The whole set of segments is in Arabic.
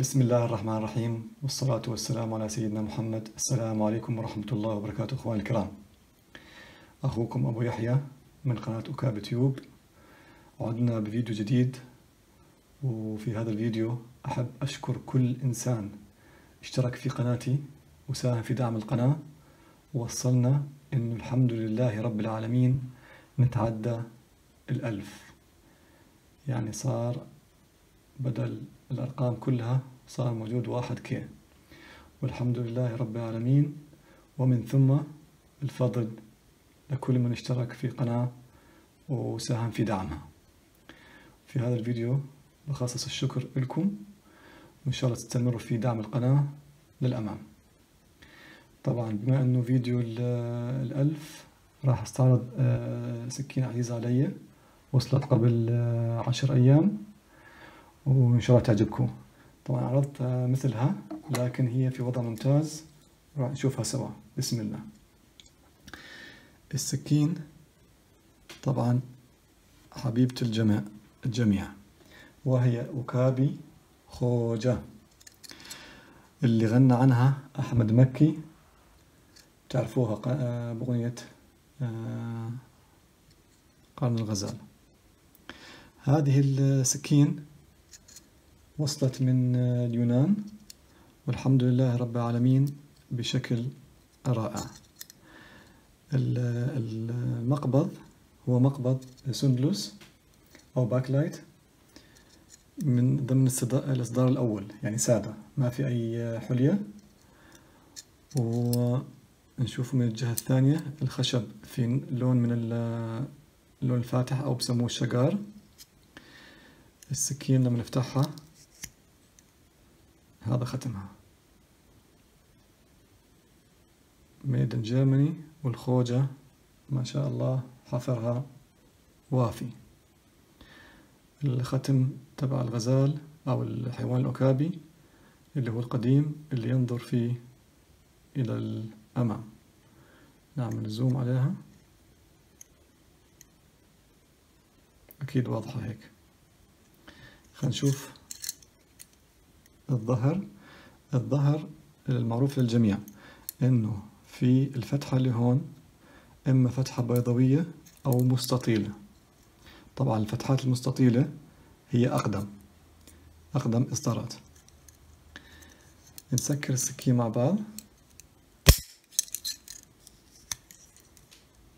بسم الله الرحمن الرحيم والصلاة والسلام على سيدنا محمد السلام عليكم ورحمة الله وبركاته أخواني الكرام أخوكم أبو يحيى من قناة أكاب تيوب عدنا بفيديو جديد وفي هذا الفيديو أحب أشكر كل إنسان اشترك في قناتي وساهم في دعم القناة ووصلنا إنه الحمد لله رب العالمين نتعدى الألف يعني صار بدل الأرقام كلها صار موجود واحد كي والحمد لله رب العالمين. ومن ثم الفضل لكل من اشترك في قناة وساهم في دعمها. في هذا الفيديو بخصص الشكر لكم وإن شاء الله تستمروا في دعم القناة للأمام. طبعا بما أنه فيديو الألف راح أستعرض آه، سكينة عزيزة علي وصلت قبل آه، عشر أيام. وإن شاء الله تعجبكم. طبعا عرضت مثلها لكن هي في وضع ممتاز. راح نشوفها سوا. بسم الله. السكين طبعا حبيبة الجميع الجميع. وهي أكابي خوجة. اللي غنى عنها أحمد مكي. تعرفوها بأغنية آه، قرن الغزال. هذه السكين وصلت من اليونان. والحمد لله رب العالمين بشكل رائع. المقبض هو مقبض سندلوس أو باكلايت من ضمن الإصدار الأول يعني سادة. ما في أي حلية. ونشوف من الجهة الثانية الخشب في لون من اللون الفاتح أو بسموه الشقار السكين لما نفتحها. هذا ختمها. made in Germany والخوجة ما شاء الله حفرها وافي. الختم تبع الغزال أو الحيوان الأكابي اللي هو القديم اللي ينظر فيه إلى الأمام. نعمل زوم عليها. أكيد واضحة هيك. خلينا نشوف. الظهر الظهر المعروف للجميع إنه في الفتحة اللي هون إما فتحة بيضاوية أو مستطيلة. طبعا الفتحات المستطيلة هي أقدم أقدم إصدارات. نسكر السكين مع بعض.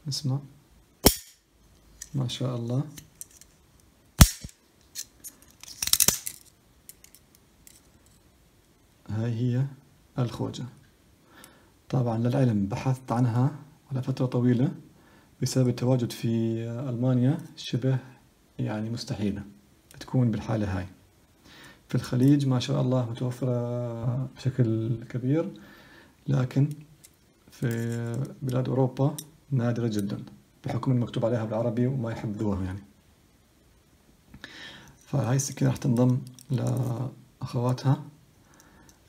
اسمع ما شاء الله. هاي هي الخوجة. طبعا للعلم بحثت عنها على فترة طويلة بسبب التواجد في ألمانيا شبه يعني مستحيلة. تكون بالحالة هاي. في الخليج ما شاء الله متوفرة بشكل كبير لكن في بلاد أوروبا نادرة جدا بحكم المكتوب عليها بالعربي وما يحفظوها يعني. فهاي السكينة راح تنضم لأخواتها.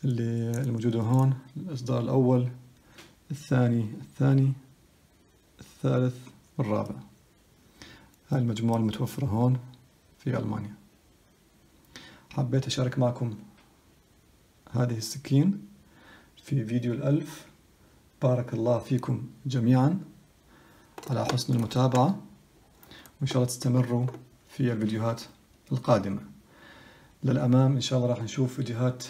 اللي الموجودة هون الإصدار الأول الثاني الثاني الثالث والرابع هاي المجموعة المتوفرة هون في ألمانيا. حبيت أشارك معكم هذه السكين في فيديو الألف. بارك الله فيكم جميعا على حسن المتابعة وإن شاء الله تستمروا في الفيديوهات القادمة. للأمام إن شاء الله راح نشوف فيديوهات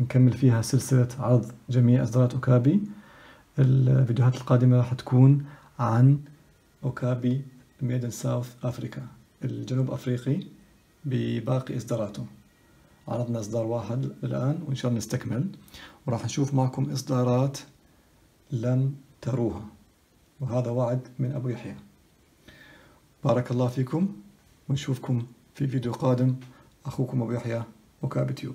نكمل فيها سلسلة عرض جميع إصدارات أوكابي. الفيديوهات القادمة راح تكون عن أوكابي ميدن ساوث أفريكا الجنوب أفريقي بباقي إصداراته. عرضنا إصدار واحد الآن وإن شاء الله نستكمل. وراح نشوف معكم إصدارات لم تروها. وهذا وعد من أبو يحيى. بارك الله فيكم. ونشوفكم في فيديو قادم. أخوكم أبو يحيى وكابتيوب